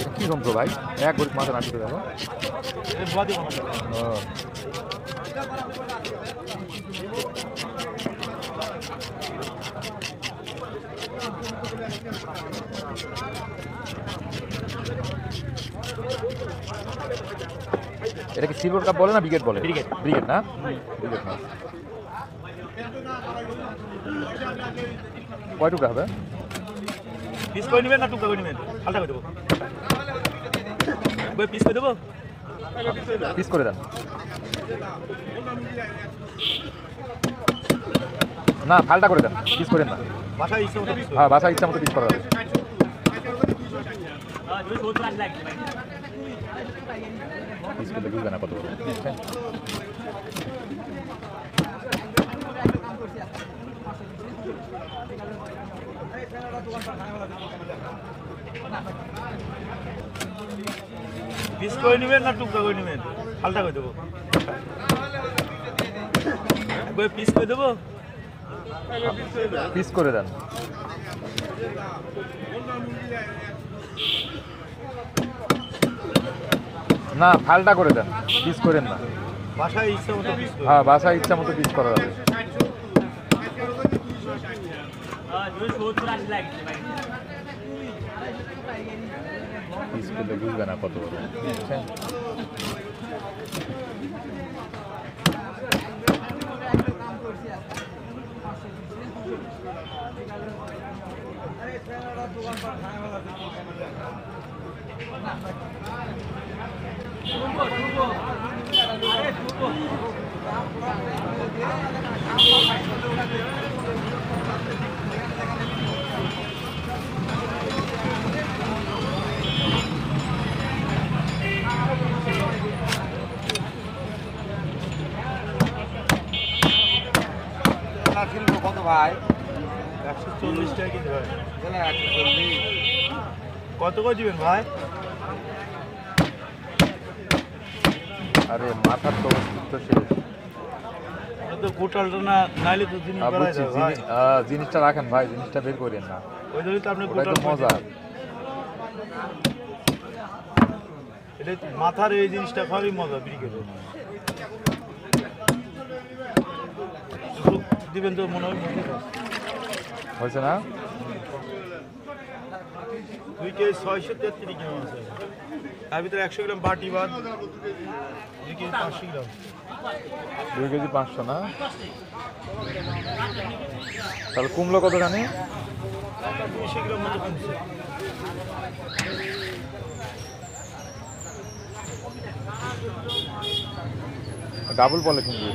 এটা কি যন্ত্র ভাই? এক গরিব মাথা গেল ও এটা কি সিলভার কাপ বলে না ব্রিগেড বলে? ব্রিগেড। ব্রিগেড না? ব্রিগেড না। কয় টুকরা হবে? পিস করে নেবেন না টুকরা করে নেবেন? করে দেবো। বই পিস করে দেবো? পিস করে দেন। না ফালটা করে দেন। পিস করেন না। বাসায় ইচ্ছে মতো পিস হ্যাঁ বাসা ইচ্ছা মতো পিস করা যাবে। পিস করলে বুঝবে না কত পিস করে নেবেন না টুকরা করে নেবেন? হালটা করে দেবো? পিস করে দেবো? পিস করে দেন। না ফালটা করে দেন। পিস করেন না। বাসায় ইচ্ছে মতো পিস হ্যাঁ বাসা ইচ্ছা মতো পিস করা যাবে। পিস করলে বুঝবে না কত বড় বুঝছেন? কত ভাই? একশো চল্লিশ। টাকা ভাই একশো চল্লিশ। কত করে দিবেন ভাই? আরে মাথার তো শেষ জিনিসটা রাখেন ভাই জিনিসটা বের করেন না। মজা। এটা মাথার এই জিনিসটা খাওয়ারই মজা ব্রিকেটে দিবেন তো মনে হয়। হয়েছে না? দুই কেজি ছয়শো তেত্রিশ আছে। তার ভিতরে একশো গ্রাম বাটি বাদ দুই কেজি পাঁচশো গ্রাম। দুই কেজি পাঁচশো না? তাহলে কুমলো কতখানি? দুইশো গ্রাম মতো কমছে। ডাবল পলিথিন দিয়ে